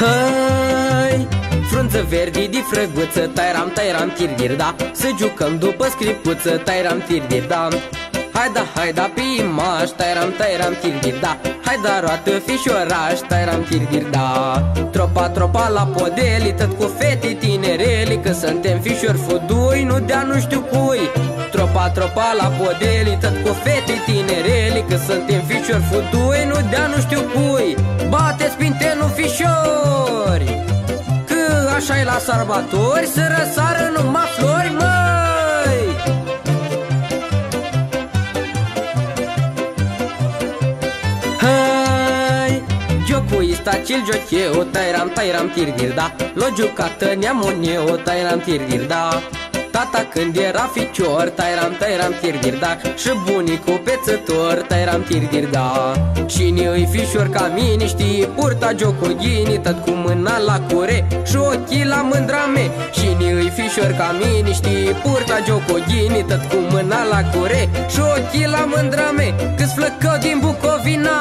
Hai! Frunță verde de frăguță Tairam, tairam, tirdir, da Să jucăm după scripuță Tairam, tirdir, da. Hai da, hai da, pe imaș Tairam, tairam, tirdir, da. Hai da, roată fișoraș Tairam, tirdir, da. Tropa, tropa la podeli Tot cu fete tinereli Că suntem fișori fudui Nu dea nu știu cui. Tropa, tropa la podeli Tot cu fete tinereli Că suntem fișori fudui Nu dea nu știu cui. Bateți pintenul fișori Că așa e la sărbători Să răsară numai flori, ista cel giocheu Tairam, tairam, tirdir, da. Lo giocată neamoneu Tairam, tirdir, da. Tata când era ficior Tairam, tairam, tirdir, da. Și bunicul pețător Tairam, tirdir, da. Cine îi fișor ca mine Știe purta ghini Tot cu mâna la cure Și ochii la mândra me Cine îi fișor ca mine Știe purta ghini Tot cu mâna la cure Și ochii la mândra me Câți flăcău din Bucovina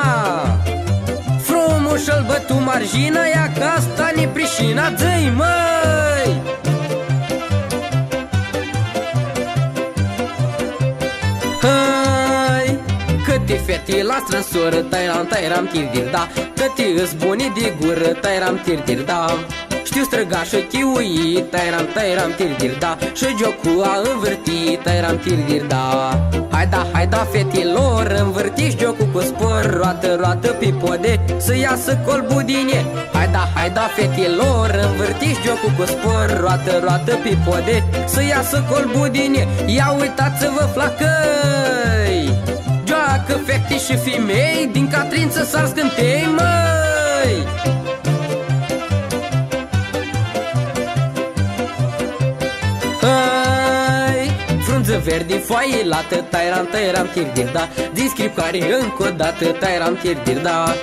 Frumos îl bătu marjina Ia ca asta ni prișina Dă-i măi! Hai, câte fete la strânsoră Tairam, tairam, tirdir, da. Câte îs buni de gură Tairam, tirdir, da știu străgașă chiui, tairam, tairam, tirdir, da. Și jocul a învârtit, tairam, tirdir, da. Hai da, hai da, fetilor, învârtiți jocul cu spor Roată, roată, pipode, să iasă colbul din e. Hai da, hai da, fetilor, învârtiți jocul cu spor Roată, roată, pipode, să iasă colbul din e. Ia uitați-vă flacăi! Joacă fete și femei, din catrință s-ar scântei, măi frunză verde, foaie lată Tairam, tairam, tirdir, da. Din scripcare încă o dată Tairam, tirdir, da.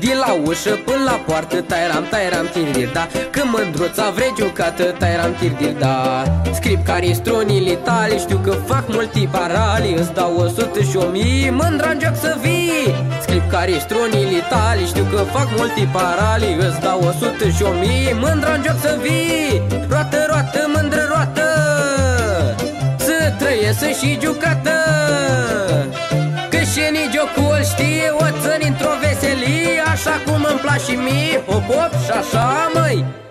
De la ușă până la poartă Tairam, tairam, tirdir, da. Când mândruța vrei jucată Tairam, tirdir, da. Scrip care stronile tale Știu că fac multi parali Îți dau o sută și o mii Mândra în joc să vii. Scrip care stronile tale Știu că fac multi parali Îți dau o sută și o mii Mândra în joc să vii. Roată, roată, mândră, roată Să trăiesc și jucată. Că și nici jocul știe O țări într-o veselie Așa cum îmi place mie Hop, hop și așa, măi